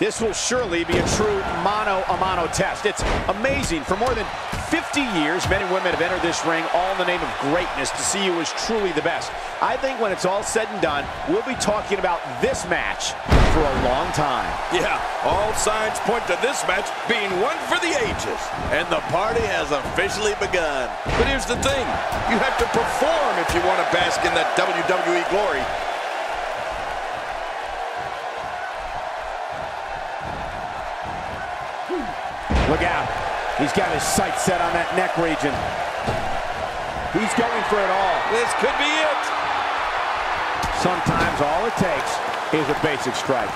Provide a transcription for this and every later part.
This will surely be a true mano-a-mano test. It's amazing. For more than 50 years, men and women have entered this ring all in the name of greatness to see who is truly the best. I think when it's all said and done, we'll be talking about this match for a long time. Yeah, all signs point to this match being one for the ages. And the party has officially begun. But here's the thing. You have to perform if you want to bask in that WWE glory. Look out. He's got his sights set on that neck region. He's going for it all. This could be it. Sometimes all it takes is a basic strike.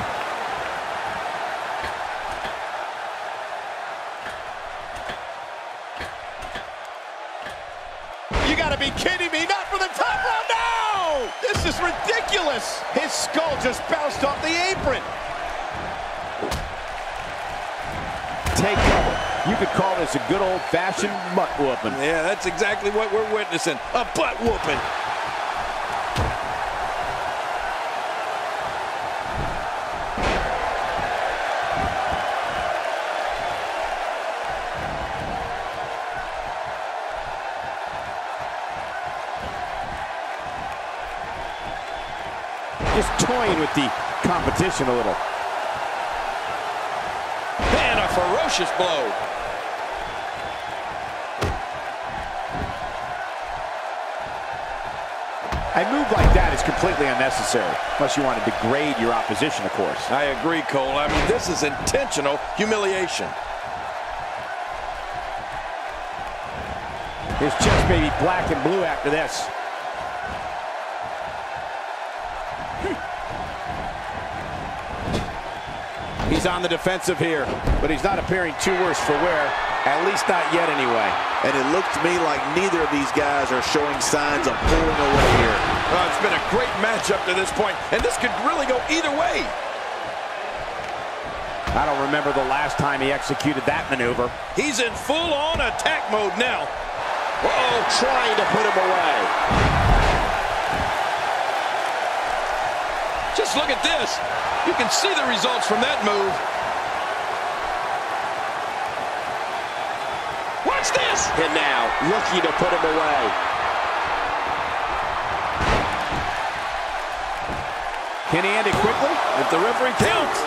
You gotta be kidding me, not for the top round, no! This is ridiculous! His skull just bounced off the apron. Take cover. You could call this a good old-fashioned butt whooping. Yeah, that's exactly what we're witnessing. A butt whooping. Just toying with the competition a little. Ferocious blow. A move like that is completely unnecessary, unless you want to degrade your opposition, of course. I agree, Cole. I mean, this is intentional humiliation. His chest may be black and blue after this. Hmm. He's on the defensive here, but he's not appearing too worse for wear, at least not yet anyway. And it looked to me like neither of these guys are showing signs of pulling away here. Oh, it's been a great matchup to this point, and this could really go either way. I don't remember the last time he executed that maneuver. He's in full-on attack mode now. Uh-oh, trying to put him away. Just look at this. You can see the results from that move. Watch this. And now, looking to put him away. Can he end it quickly? If the referee counts.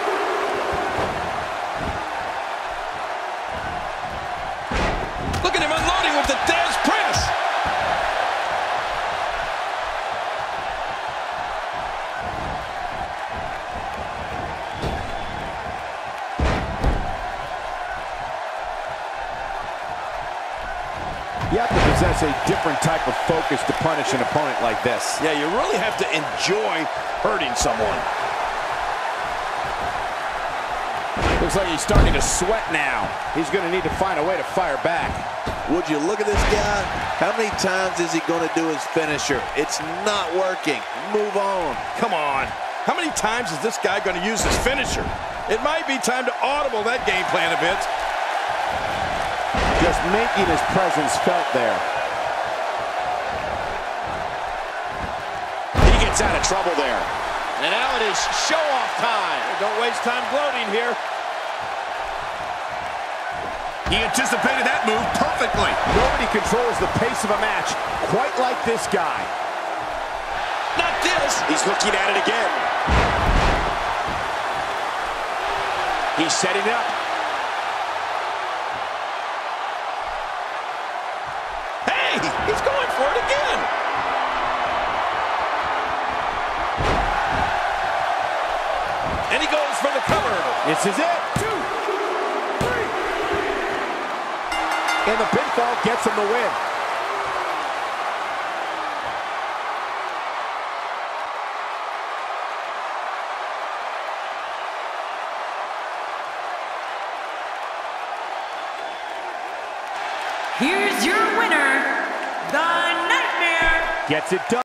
Look at him unloading with the Thesz press. You have to possess a different type of focus to punish an opponent like this. Yeah, you really have to enjoy hurting someone. Looks like he's starting to sweat now. He's going to need to find a way to fire back. Would you look at this guy? How many times is he going to do his finisher? It's not working. Move on. Come on. How many times is this guy going to use his finisher? It might be time to audible that game plan a bit. Just making his presence felt there. He gets out of trouble there. And now it is show-off time. Don't waste time gloating here. He anticipated that move perfectly. Nobody controls the pace of a match quite like this guy. Not this. He's looking at it again. He's setting up. He's going for it again. And he goes for the cover. This is it. Two, three. And the pinfall gets him the win. Here's your winner, the Nightmare. Gets it done.